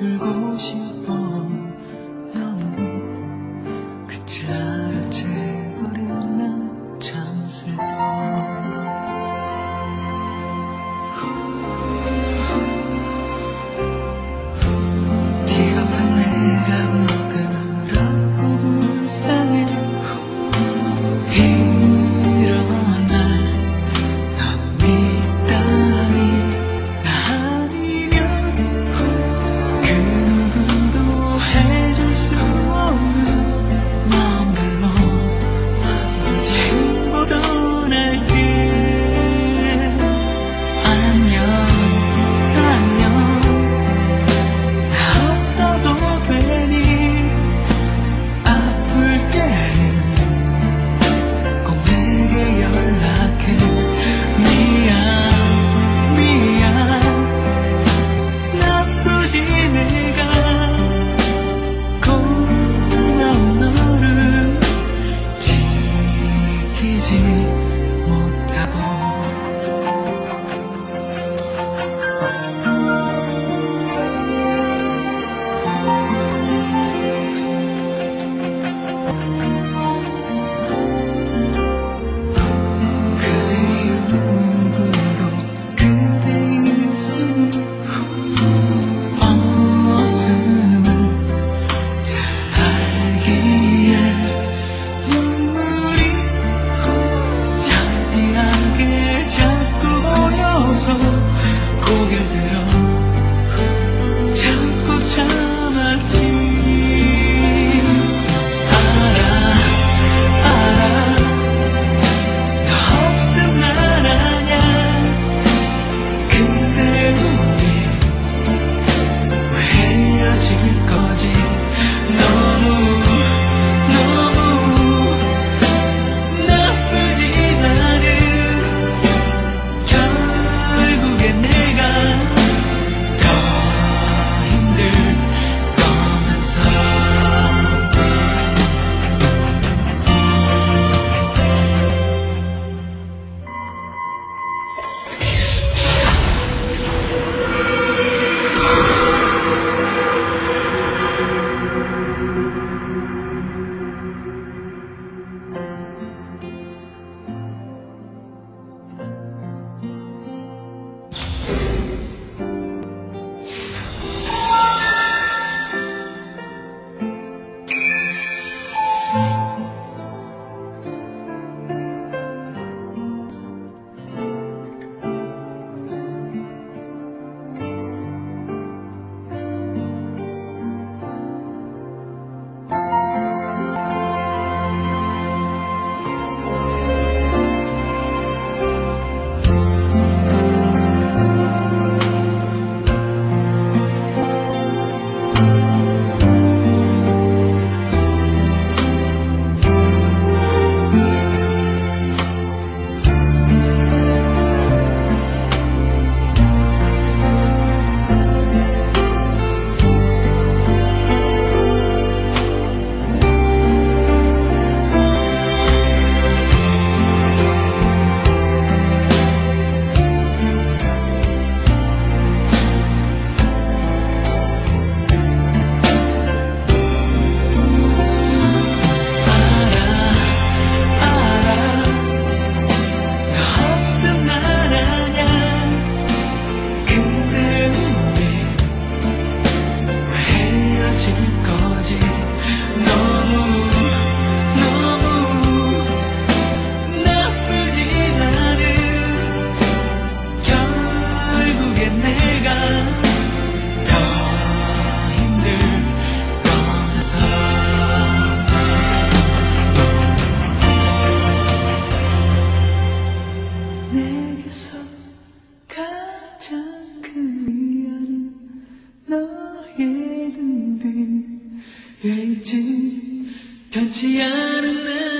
与孤星 변치 않은 내